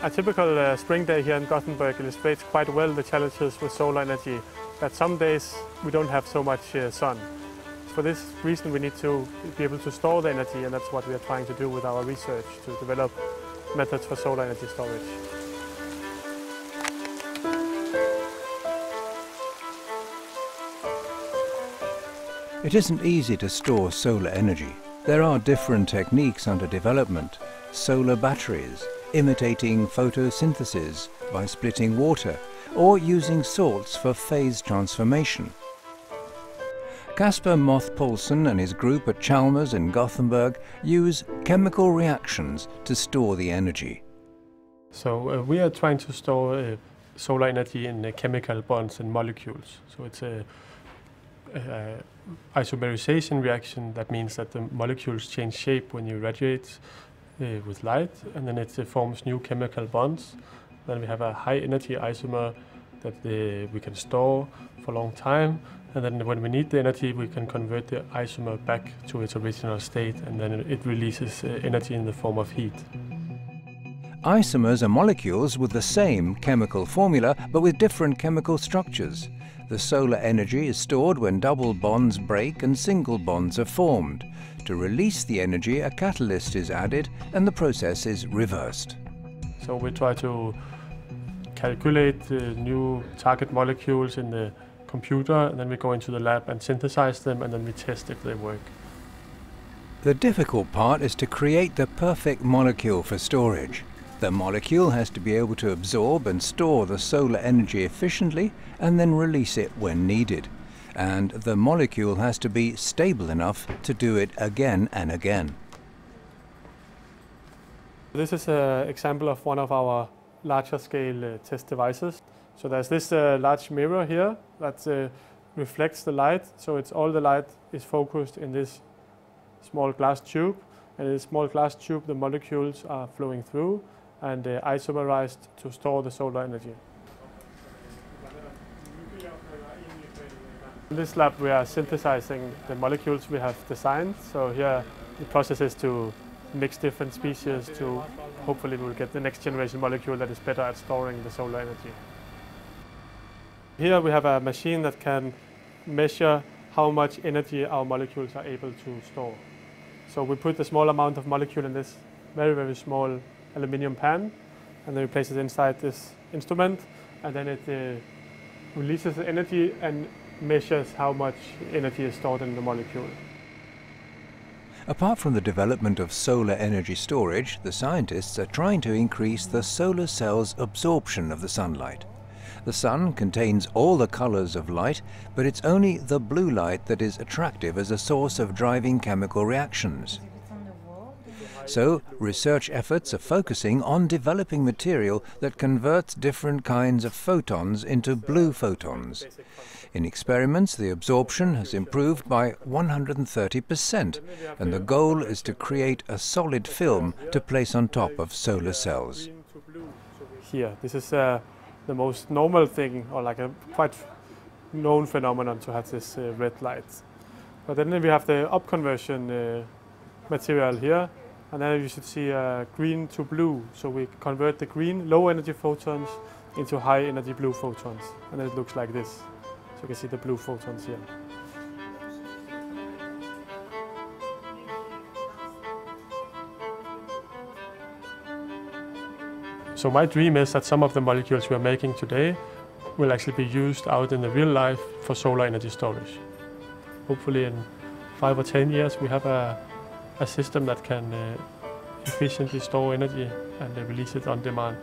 A typical uh, spring day here in Gothenburg illustrates quite well the challenges with solar energy, that some days we don't have so much uh, sun. For this reason we need to be able to store the energy and that's what we are trying to do with our research, to develop methods for solar energy storage. It isn't easy to store solar energy. There are different techniques under development. Solar batteries, imitating photosynthesis by splitting water, or using salts for phase transformation. Kasper Moth Poulsen and his group at Chalmers in Gothenburg use chemical reactions to store the energy. So uh, we are trying to store uh, solar energy in uh, chemical bonds and molecules. So it's a uh, isomerization reaction, that means that the molecules change shape when you radiate with light, and then it uh, forms new chemical bonds. Then we have a high energy isomer that uh, we can store for a long time, and then when we need the energy, we can convert the isomer back to its original state, and then it releases uh, energy in the form of heat. Isomers are molecules with the same chemical formula, but with different chemical structures. The solar energy is stored when double bonds break and single bonds are formed. To release the energy, a catalyst is added and the process is reversed. So we try to calculate the new target molecules in the computer and then we go into the lab and synthesize them and then we test if they work. The difficult part is to create the perfect molecule for storage. The molecule has to be able to absorb and store the solar energy efficiently and then release it when needed. And the molecule has to be stable enough to do it again and again. This is an example of one of our larger scale uh, test devices. So there's this uh, large mirror here that uh, reflects the light. So it's all the light is focused in this small glass tube. And in this small glass tube, the molecules are flowing through and uh, isomerized to store the solar energy. In this lab we are synthesizing the molecules we have designed. So here the process is to mix different species to hopefully we'll get the next generation molecule that is better at storing the solar energy. Here we have a machine that can measure how much energy our molecules are able to store. So we put a small amount of molecule in this very, very small aluminium pan and then we place it inside this instrument and then it uh, releases the energy and measures how much energy is stored in the molecule. Apart from the development of solar energy storage, the scientists are trying to increase the solar cell's absorption of the sunlight. The sun contains all the colors of light, but it's only the blue light that is attractive as a source of driving chemical reactions. So, research efforts are focusing on developing material that converts different kinds of photons into blue photons. In experiments, the absorption has improved by 130%, and the goal is to create a solid film to place on top of solar cells. Here, this is uh, the most normal thing, or like a quite known phenomenon to have this uh, red light. But then we have the upconversion uh, material here, and then you should see uh, green to blue. So we convert the green low energy photons into high energy blue photons. And then it looks like this. So you can see the blue photons here. So my dream is that some of the molecules we are making today will actually be used out in the real life for solar energy storage. Hopefully in five or 10 years we have a a system that can uh, efficiently store energy and release it on demand.